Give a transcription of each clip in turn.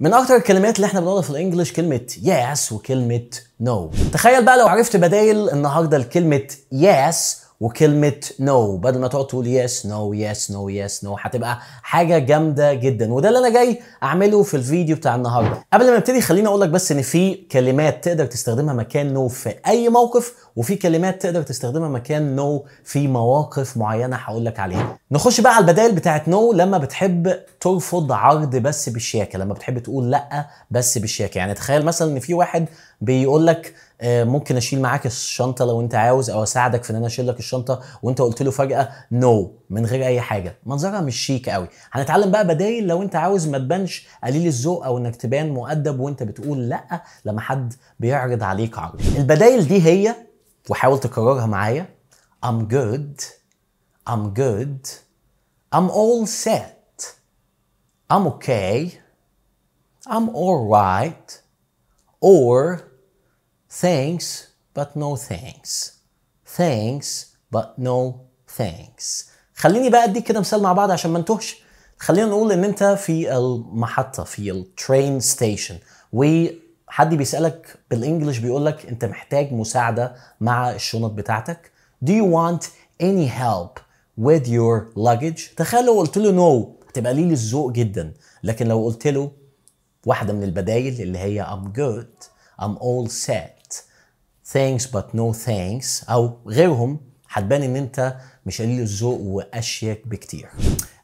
من أكتر الكلمات اللي إحنا بنقولها في الإنجليش كلمة yes وكلمة no. تخيل بقى لو عرفت بدايل النهارده لكلمة yes وكلمة no. بدل ما تقعد تقول yes no yes no yes no هتبقى حاجة جامدة جدا. وده اللي أنا جاي أعمله في الفيديو بتاع النهاردة. قبل ما نبتدي خليني أقول لك بس إن في كلمات تقدر تستخدمها مكان no في أي موقف وفي كلمات تقدر تستخدمها مكان no في مواقف معينة هقول لك عليها. نخش بقى على البدائل بتاعت no لما بتحب ترفض عرض بس بالشياكة لما بتحب تقول لأ بس بالشياكة. يعني تخيل مثلا إن في واحد بيقول لك آه، ممكن أشيل معاك الشنطة لو أنت عاوز أو أساعدك في إن أنا أشيل لك الشنطة وأنت قلت له فجأة نو no, من غير أي حاجة. منظرها مش شيك قوي. هنتعلم بقى بدايل لو أنت عاوز ما تبانش قليل الذوق أو إنك تبان مؤدب وأنت بتقول لأ لما حد بيعرض عليك عرض. البدايل دي هي وحاول تكررها معايا. I'm good. I'm good. I'm all set. I'm okay. I'm alright or thanks but no thanks. Thanks but no thanks. خليني بقى أديك كده مثال مع بعض عشان ما نتوهش. خلينا نقول إن أنت في المحطة في ال train station وحد بيسألك بال English بيقول لك أنت محتاج مساعدة مع الشنط بتاعتك. Do you want any help with your luggage? تخيل لو قلت له no هتبقى قليل الذوق جدا. لكن لو قلت له واحدة من البدايل اللي هي I'm good I'm all set thanks but no thanks أو غيرهم هتبان إن أنت مش قليل الذوق وأشيك بكتير.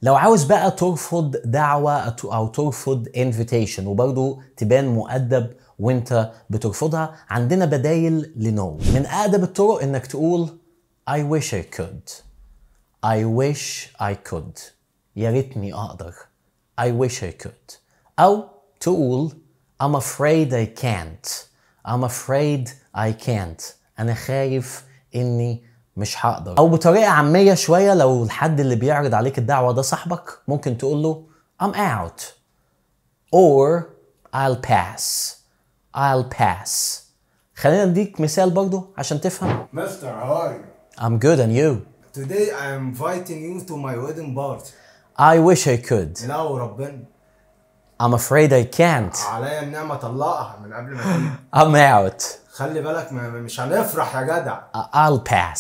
لو عاوز بقى ترفض دعوة أو ترفض invitation وبرضه تبان مؤدب وانت بترفضها. عندنا بدايل لنو. من أقدم الطرق إنك تقول I wish I could. I wish I could. يا ريتني أقدر. I wish I could. أو تقول I'm afraid I can't. I'm afraid I can't. أنا خايف إني مش هقدر. أو بطريقة عامية شوية لو الحد اللي بيعرض عليك الدعوة ده صاحبك ممكن تقول له I'm out. Or I'll pass. I'll pass خلينا نديك مثال برضو عشان تفهم Mister, how are you? I'm good and you Today I am inviting you to my wedding party. I wish I could لا وربنا I'm afraid I can't عليا النعمة طلقها من قبل ما تيجي. I'm out خلي بالك ما مش هنفرح يا جدع. I'll pass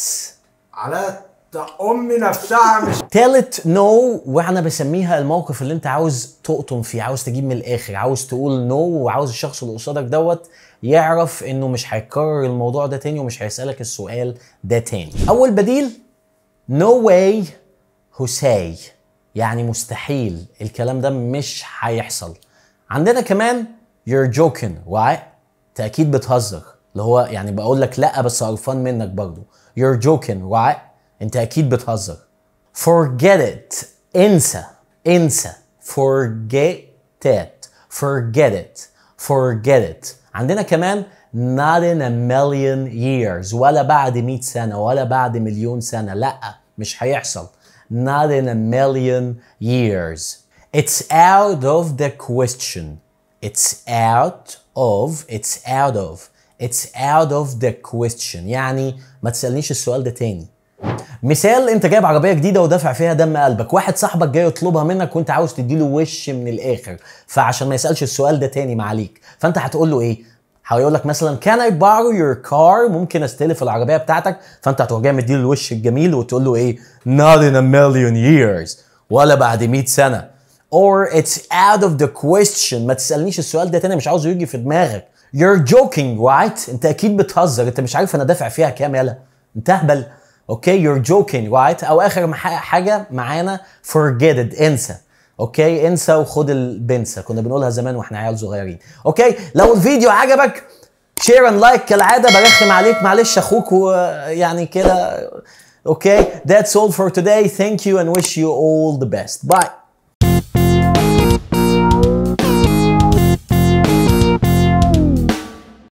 عليا ت- أمي نفسها مش تالت no وأنا بسميها الموقف اللي انت عاوز تقطم فيه عاوز تجيب من الآخر عاوز تقول no no وعاوز الشخص اللي قصادك دوت يعرف إنه مش هيكرر الموضوع ده تاني ومش هيسألك السؤال ده تاني. أول بديل no way هساي يعني مستحيل الكلام ده مش هيحصل. عندنا كمان you're joking. right تأكيد بتهزر. اللي هو يعني بقول لك لأ بس قرفان منك برضو you're joking. right انت أكيد بتهزر forget it انسى انسى forget it forget it forget it عندنا كمان not in a million years ولا بعد 100 سنة ولا بعد مليون سنة لا مش هيحصل not in a million years it's out of the question it's out of it's out of it's out of the question يعني ما تسألنيش السؤال ده تاني مثال انت جايب عربية جديدة ودافع فيها دم قلبك واحد صاحبك جاي يطلبها منك وانت عاوز تديله وش من الآخر فعشان ما يسألش السؤال ده تاني معاليك فانت هتقول له إيه؟ هيقول لك مثلا can I borrow your car ممكن أستلف العربية بتاعتك فانت هتروح جاي مديله الوش الجميل وتقول له إيه؟ Not in a million years. ولا بعد 100 سنة. Or it's out of the question. ما تسألنيش السؤال ده تاني مش عاوزه يجي في دماغك. You're joking right انت أكيد بتهزر أنت مش عارف أنا دافع فيها كام يلا. انت اهبل okay you're joking right? أو آخر حاجة معانا forget it انسى. okay انسى وخد البنسى كنا بنقولها زمان وإحنا عيال صغيرين. okay لو الفيديو عجبك share and like كالعادة. برخم عليك معلش أخوك ويعني كده. okay that's all for today. Thank you and wish you all the best. Bye.